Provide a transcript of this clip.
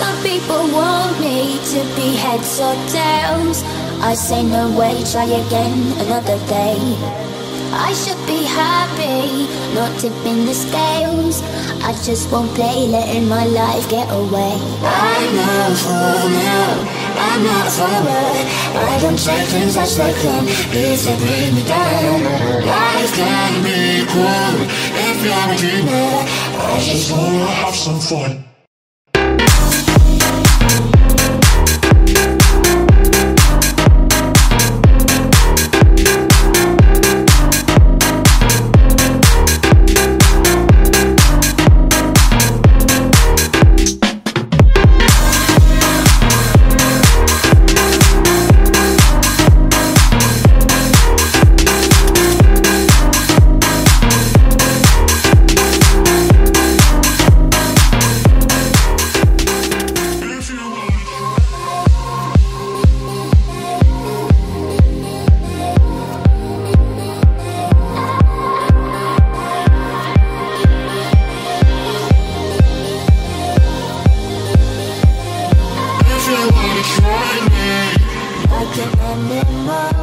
Some people want me to be heads or tails. I say no way, try again another day. I should be happy, not tipping the scales. I just won't play, letting my life get away. I'm not for now, I'm not forward. I don't take things as they come, if they bring me down. Life can be cruel if you're a dreamer. I just wanna have some fun. still wanna try me? How can I make my